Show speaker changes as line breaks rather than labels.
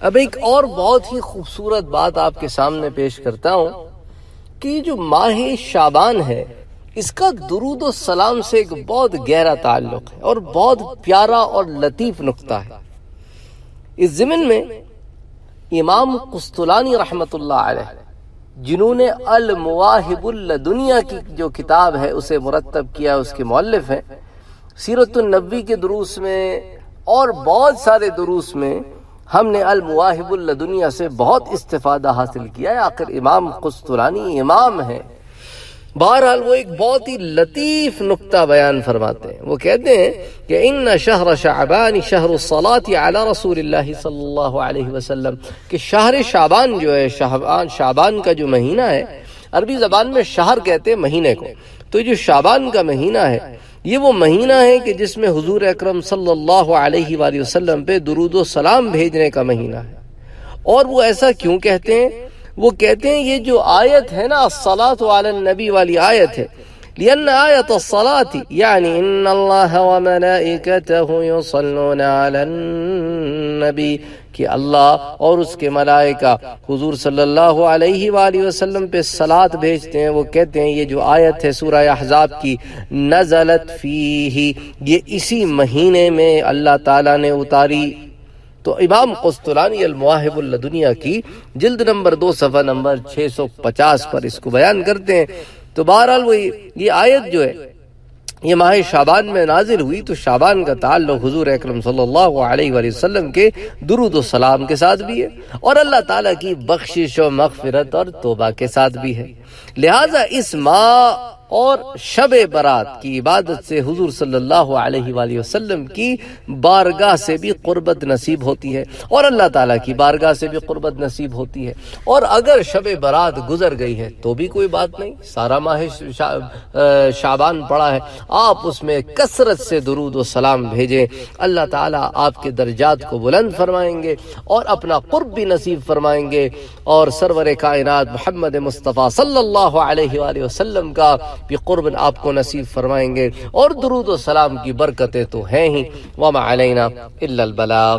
اب ایک اور بہت ہی خوبصورت بات آپ کے سامنے پیش کرتا ہوں کہ جو ماہ شابان ہے، اس کا درود و سلام سے ایک بہت گہرا تعلق ہے اور بہت پیارا اور لطیف نقطہ ہے۔ اس زمن میں امام قسطلانی رحمت اللہ علیہ، جنہوں نے المواہب الدنیا کی جو کتاب ہے، اسے مرتب کیا، اس کے مؤلف ہیں۔ سیرت النبی کے دروس میں اور بہت سارے دروس میں ہم نے المواہب الدنیا سے بہت استفادہ حاصل کیا ہے۔ آخر امام قسطلانی امام ہے بہرحال وہ ایک بہت ہی لطیف نقطہ بیان فرماتے ہیں۔ وہ کہتے ہیں کہ ان شہر شعبان شہر الصلاة علی رسول اللہ صلی اللہ علیہ وسلم، کہ شہر شعبان جو ہے، شعبان شعبان کا جو مہینہ ہے، عربی زبان میں شہر کہتے ہیں مہینے کو۔ تو جو شعبان کا مہینہ ہے یہ وہ مہینہ ہے کہ جس میں حضور اکرم صلی اللہ علیہ وآلہ وسلم پہ درود و سلام بھیجنے کا مہینہ ہے۔ اور وہ ایسا کیوں کہتے ہیں؟ وہ کہتے ہیں یہ جو آیت ہے نا، الصلاة علی النبی والی آیت ہے لأن آیت الصلاة یعنی ان اللہ وملائکته يصلون علی النبی کہ اللہ اور اس کے ملائکہ حضور صلی اللہ علیہ وآلہ وسلم پہ صلاة بھیجتے ہیں، وہ کہتے ہیں، یہ جو آیت ہے سورہ احزاب کی، نزلت فیہی یہ اسی مہینے میں اللہ تعالیٰ نے اتاری۔ تو امام قسطلانی المواہب الدنیا کی جلد نمبر دو، صفحہ نمبر چھ سو پچاس پر اس کو بیان کرتے ہیں۔ تو بہرحال وہ یہ آیت جو ہے، یہ ماہ شابان میں نازل ہوئی تو شابان کا تعلق حضور اکرم صلی اللہ علیہ وآلہ وسلم کے درود و سلام کے ساتھ بھی ہے اور اللہ تعالیٰ کی بخشش و مغفرت اور توبہ کے ساتھ بھی ہے۔ لہٰذا اس ماہ اور شب برات کی عبادت سے حضور صلی اللہ علیہ وآلہ وسلم کی بارگاہ سے بھی قربت نصیب ہوتی ہے اور اللہ تعالیٰ کی بارگاہ سے بھی قربت نصیب ہوتی ہے اور اگر شب برات گزر گئی ہے تو بھی کوئی بات نہیں، سارا ماہ شابان پڑا ہے۔ آپ اس میں کثرت سے درود و سلام بھیجیں۔ اللہ تعالیٰ آپ کے درجات کو بلند فرمائیں گے اور اپنا قرب بھی نصیب فرمائیں گے۔ اور سرور کائنات محمد مصطفیٰ صلی اللہ علیہ وآلہ وسلم کا بھی قربن آپ کو نصیب فرمائیں گے اور درود و سلام کی برکتیں تو ہیں ہی۔ وما علینا الا البلاغ۔